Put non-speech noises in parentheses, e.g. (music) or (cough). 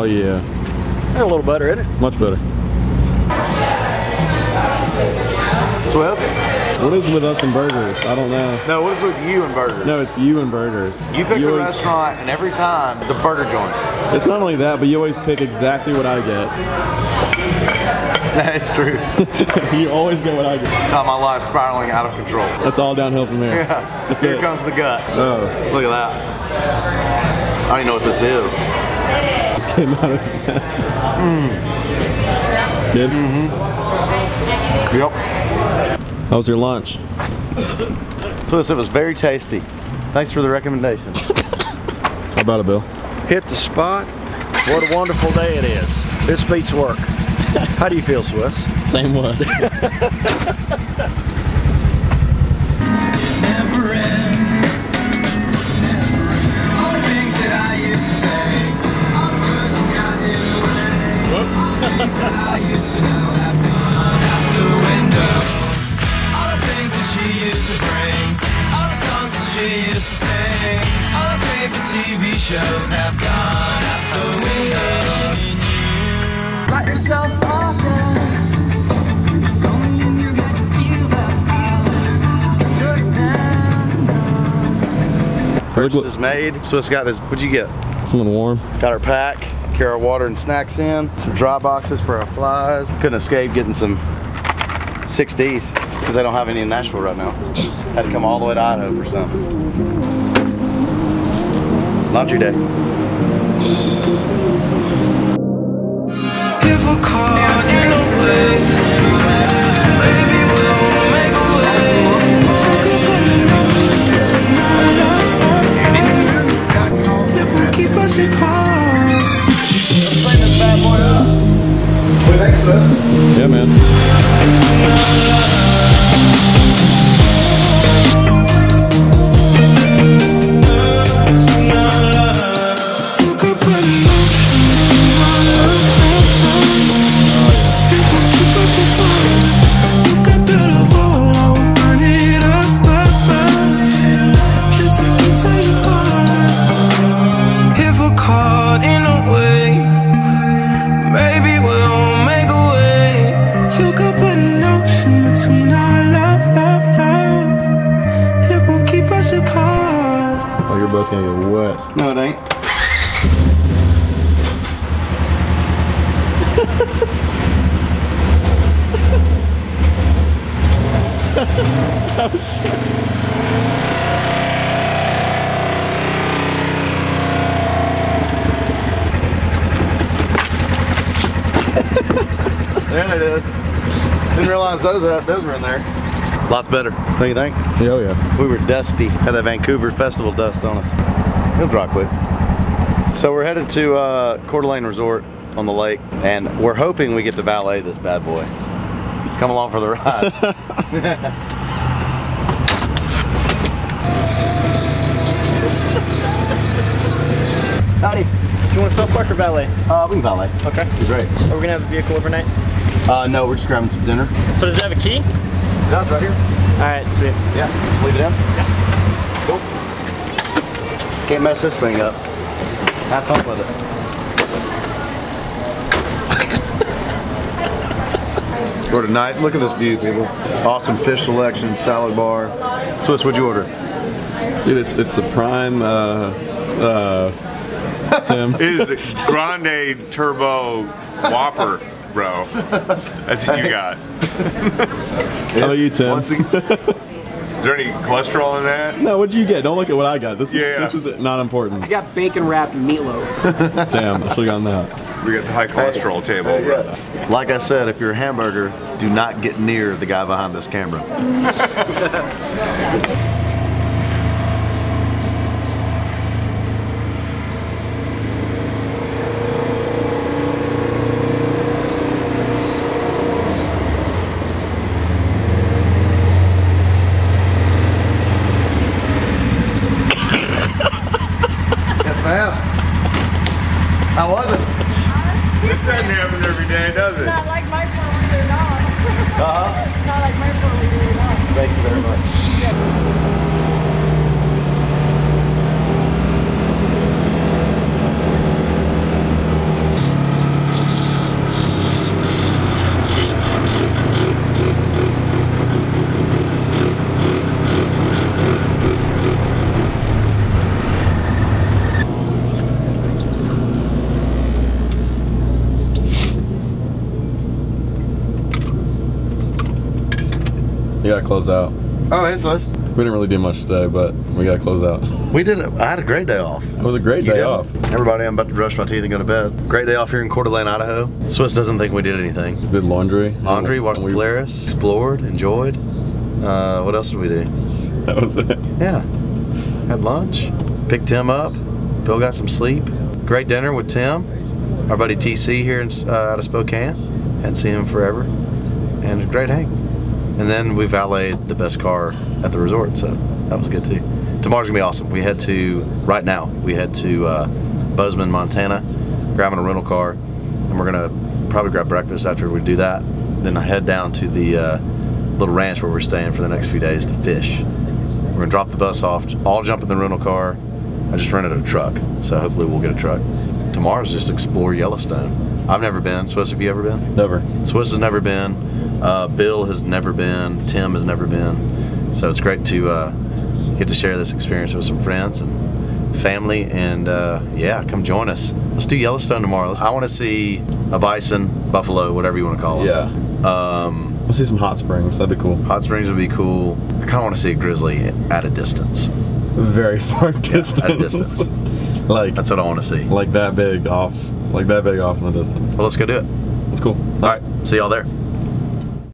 Oh yeah, a little better, isn't it? much better. Swiss? What is with us and burgers? I don't know. No, what is with you and burgers? No, it's you and burgers. You pick the always- restaurant, and every time it's a burger joint. It's not only that, but you always pick exactly what I get. (laughs) That's true. (laughs) you always get what I get. Now my life spiraling out of control. That's all downhill from here. Yeah. That's Here it. comes the gut. Oh, Look at that. I don't even know what this is. Just came out of Good? Mm-hmm. Yep. How was your lunch? Swiss, it was very tasty. Thanks for the recommendation. (laughs) How about it, Bill? Hit the spot. What a wonderful day it is. This beats work. How do you feel, Swiss? Same way. (laughs) TV shows have gone out the window. Write yourself off. It's only in your head that you left out. Look down. Purchase is made. Swiss got his, what'd you get? Something warm. Got our pack, our water and snacks in, some dry boxes for our flies. Couldn't escape getting some 6Ds because they don't have any in Nashville right now. Had to come all the way to Idaho for some. Laundry day. Apart. Your boat's gonna get wet. No, it ain't. oh, shit. there it is. Didn't realize those uh, those were in there. Lots better. Don't you think? Yeah, oh yeah. We were dusty. Had that Vancouver festival dust on us. It'll dry quick. So we're headed to uh, Coeur d'Alene Resort on the lake, and we're hoping we get to valet this bad boy. Come along for the ride. (laughs) Howdy. Do you want self-park or valet? Uh, we can valet. Okay. Great. Are we gonna have a vehicle overnight? Uh, no, we're just grabbing some dinner. So does it have a key? That's right here. All right, sweet. Yeah, just leave it in. Yeah. Cool. Can't mess this thing up. Have fun with it. (laughs) Or tonight, look at this view, people. Awesome fish selection, salad bar. Swiss, what'd you order? Dude, it's it's a prime. Uh, uh, (laughs) Tim. It is a Grande Turbo Whopper, bro. That's what you got. How about you, Tim? Once Is there any cholesterol in that? no, what'd you get? Don't look at what I got. This is Yeah. this is not important. I got bacon wrapped meatloaf. (laughs) Damn, I should have gotten that. We got the high cholesterol table. bro. like I said, if you're a hamburger, do not get near the guy behind this camera. (laughs) How was it? This doesn't happen every day, does it? Not like my four-wheeler dog. Uh-huh. Not like my four-wheeler dog. Thank you very much. Gotta close out. Oh, it's us. We didn't really do much today, but we gotta close out. We didn't. I had a great day off. It was a great You day did? off. Everybody, I'm about to brush my teeth and go to bed. Great day off here in Coeur d'Alene, Idaho. Swiss doesn't think we did anything. Did laundry. Laundry, watched We- Polaris, explored, enjoyed. Uh, what else did we do? That was it. Yeah. Had lunch, picked Tim up. Bill got some sleep. Great dinner with Tim, our buddy TC here in, uh, out of Spokane. Hadn't seen him forever. And a great hang. And then we valeted the best car at the resort, so that was good too. Tomorrow's gonna be awesome. We head to, right now, we head to uh, Bozeman, Montana, grabbing a rental car, and we're gonna probably grab breakfast after we do that. Then I head down to the uh, little ranch where we're staying for the next few days to fish. We're gonna drop the bus off, all jump in the rental car. I just rented a truck, so hopefully we'll get a truck. Tomorrow's just explore Yellowstone. I've never been. Swiss, have you ever been? Never. Swiss has never been. Uh, Bill has never been. Tim has never been. So it's great to uh, get to share this experience with some friends and family. And uh, yeah, come join us. Let's do Yellowstone tomorrow. Let's- I want to see a bison, buffalo, whatever you want to call it. Yeah. Um, We'll see some hot springs. That'd be cool. hot springs would be cool. I kind of want to see a grizzly at a distance. Very far (laughs) distance. at a distance. like That's what I want to see. like that big off. Like that big off in the distance. So let's go do it. That's cool. All right. See y'all there.